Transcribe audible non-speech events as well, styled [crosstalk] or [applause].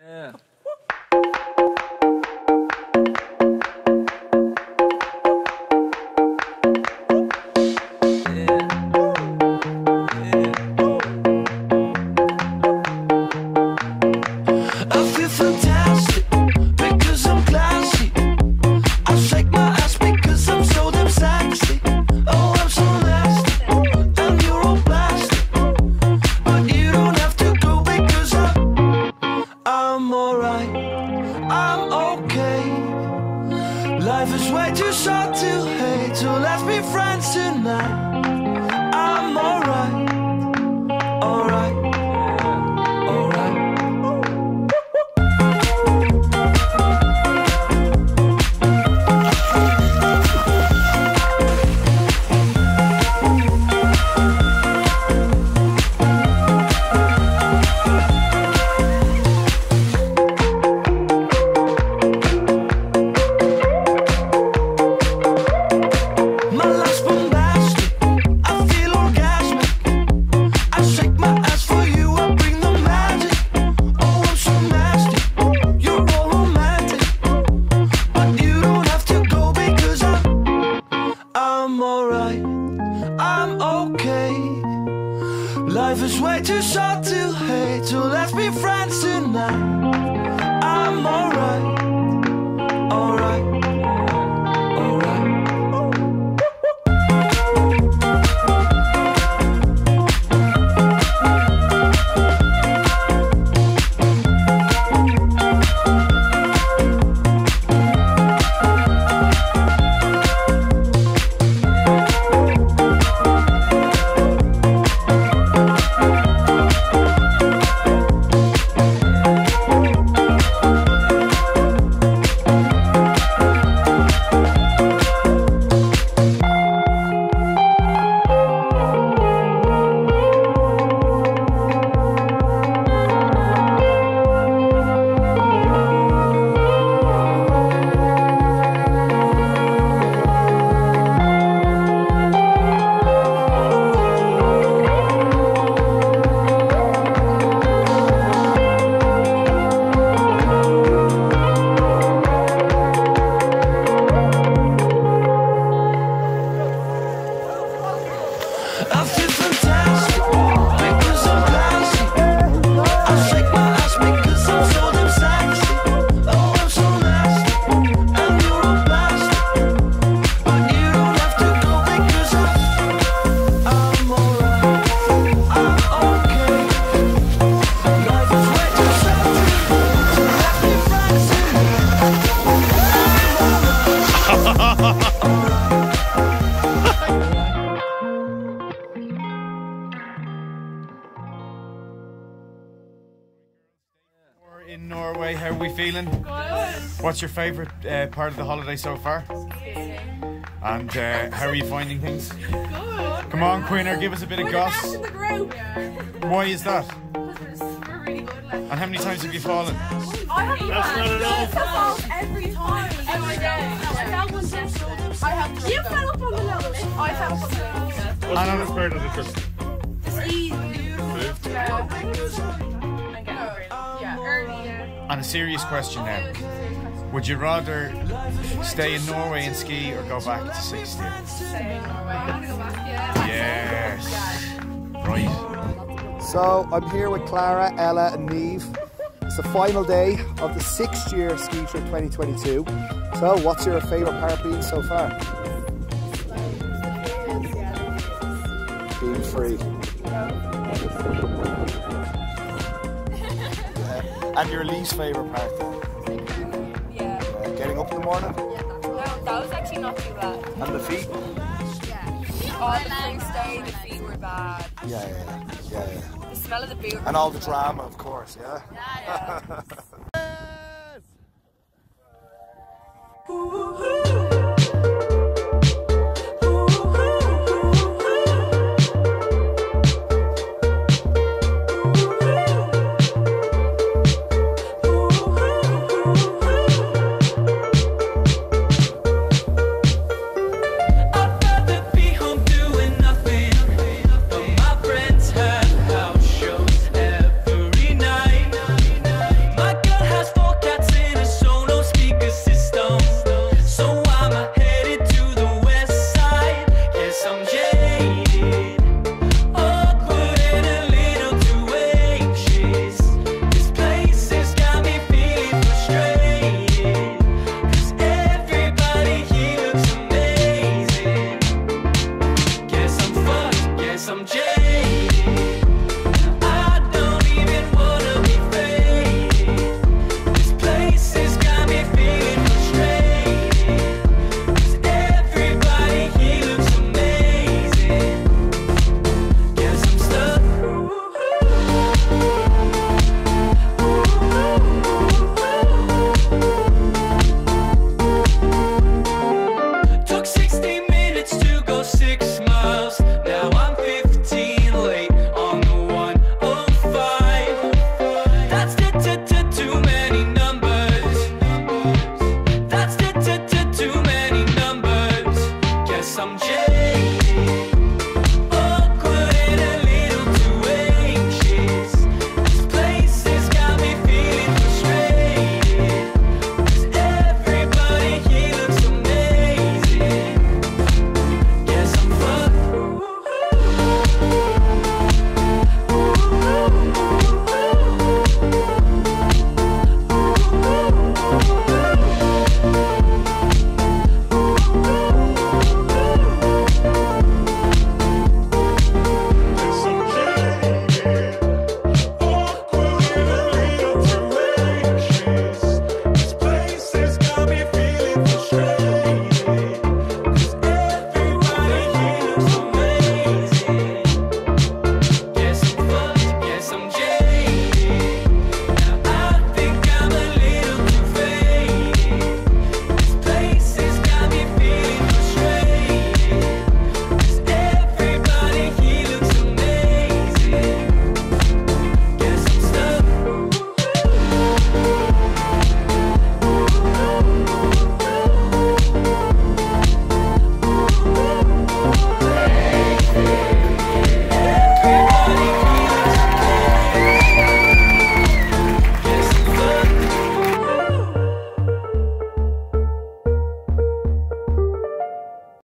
Yeah. Life is way too short to hate, so let's be friends tonight. I'm alright. Are we feeling? What's your favourite uh, part of the holiday so far? And uh, how are you finding things? Come on, Quinner, give us a bit of goss. in the group. [laughs] Why is that? We're really good. Like, And how many times have you fallen? I have That's not enough. every time. Every day. I fell one day. I have. You fell up on the little. I fell up on the little list. And on part of the trip? It's easy. And a serious question now. Would you rather stay in Norway and ski or go back to 60? Stay in Norway. Yes. Right. So I'm here with Clara, Ella, and Neve. It's the final day of the sixth year ski trip 2022. So, what's your favourite part so far? Being free. Yeah. And your least favourite part? then? Yeah. Uh, getting up in the morning? No, that was actually not too bad. And the feet? Oh, the first day, the feet were bad. Yeah, yeah, yeah. yeah, yeah. The smell of the boot. And all the drama, of course, yeah? Yeah, yeah. [laughs]